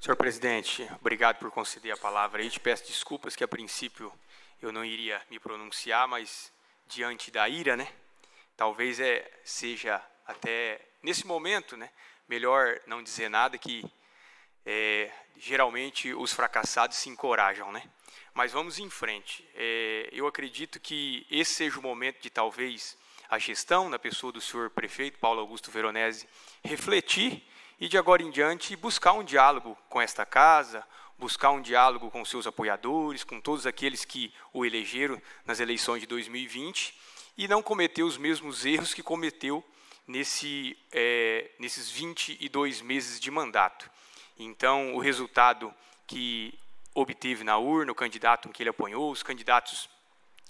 Senhor presidente, obrigado por conceder a palavra aí. Te peço desculpas que a princípio eu não iria me pronunciar, mas diante da ira, né? Talvez é, seja até nesse momento, né? Melhor não dizer nada que é, geralmente os fracassados se encorajam, né? Mas vamos em frente. É, eu acredito que esse seja o momento de talvez a gestão, na pessoa do senhor prefeito Paulo Augusto Veronese, refletir e de agora em diante buscar um diálogo com esta casa, buscar um diálogo com seus apoiadores, com todos aqueles que o elegeram nas eleições de 2020 e não cometer os mesmos erros que cometeu nesse, é, nesses 22 meses de mandato. Então, o resultado que obteve na urna, o candidato que ele apoiou, os candidatos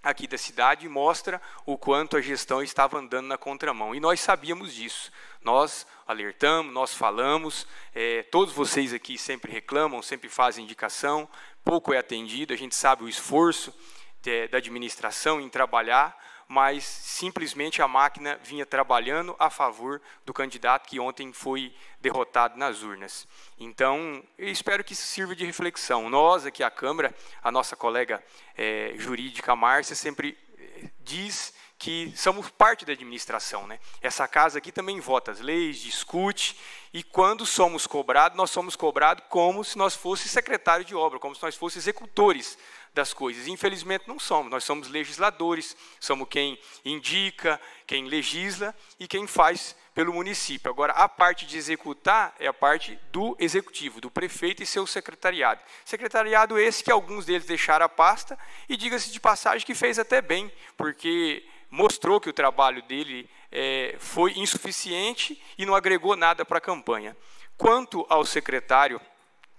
aqui da cidade mostra o quanto a gestão estava andando na contramão. E nós sabíamos disso. Nós alertamos, nós falamos, é, todos vocês aqui sempre reclamam, sempre fazem indicação, pouco é atendido, a gente sabe o esforço de, da administração em trabalhar, mas simplesmente a máquina vinha trabalhando a favor do candidato que ontem foi derrotado nas urnas. Então, eu espero que isso sirva de reflexão. Nós, aqui a Câmara, a nossa colega é, jurídica Márcia, sempre é, diz que somos parte da administração. Né? Essa casa aqui também vota as leis, discute, e quando somos cobrados, nós somos cobrados como se nós fôssemos secretário de obra, como se nós fôssemos executores das coisas. Infelizmente não somos, nós somos legisladores, somos quem indica, quem legisla e quem faz pelo município. Agora, a parte de executar é a parte do executivo, do prefeito e seu secretariado. Secretariado esse que alguns deles deixaram a pasta e diga-se de passagem que fez até bem, porque mostrou que o trabalho dele é, foi insuficiente e não agregou nada para a campanha. Quanto ao secretário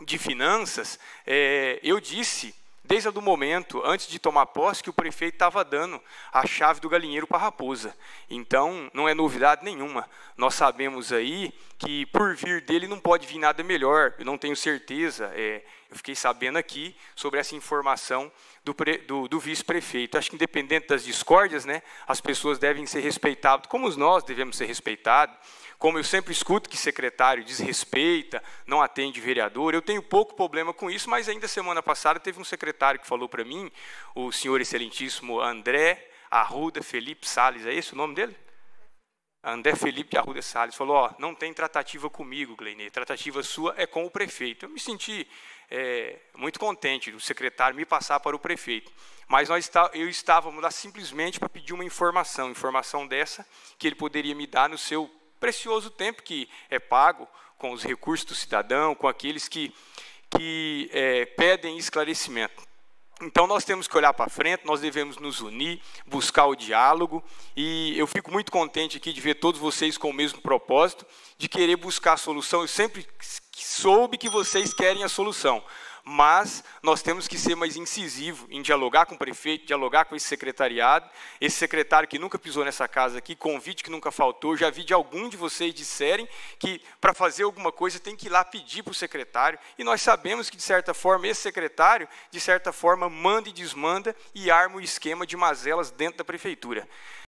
de Finanças, é, eu disse desde o momento, antes de tomar posse, que o prefeito estava dando a chave do galinheiro para a raposa. Então, não é novidade nenhuma. Nós sabemos aí que por vir dele não pode vir nada melhor. Eu não tenho certeza. É, eu fiquei sabendo aqui sobre essa informação do, do, do vice-prefeito. Acho que, independente das discórdias, né, as pessoas devem ser respeitadas, como nós devemos ser respeitados. Como eu sempre escuto que secretário desrespeita, não atende vereador, eu tenho pouco problema com isso, mas ainda semana passada teve um secretário que falou para mim, o senhor excelentíssimo André Arruda Felipe Sales, é esse o nome dele? André Felipe Arruda Salles falou: ó, não tem tratativa comigo, Gleinei, tratativa sua é com o prefeito. Eu me senti é, muito contente do secretário me passar para o prefeito, mas nós está, eu estávamos lá simplesmente para pedir uma informação, informação dessa que ele poderia me dar no seu precioso tempo que é pago com os recursos do cidadão, com aqueles que, que é, pedem esclarecimento. Então nós temos que olhar para frente, nós devemos nos unir, buscar o diálogo, e eu fico muito contente aqui de ver todos vocês com o mesmo propósito, de querer buscar a solução. Eu sempre soube que vocês querem a solução, mas nós temos que ser mais incisivos em dialogar com o prefeito, dialogar com esse secretariado, esse secretário que nunca pisou nessa casa aqui, convite que nunca faltou, já vi de algum de vocês disserem que para fazer alguma coisa tem que ir lá pedir para o secretário, e nós sabemos que, de certa forma, esse secretário, de certa forma, manda e desmanda e arma o esquema de mazelas dentro da prefeitura.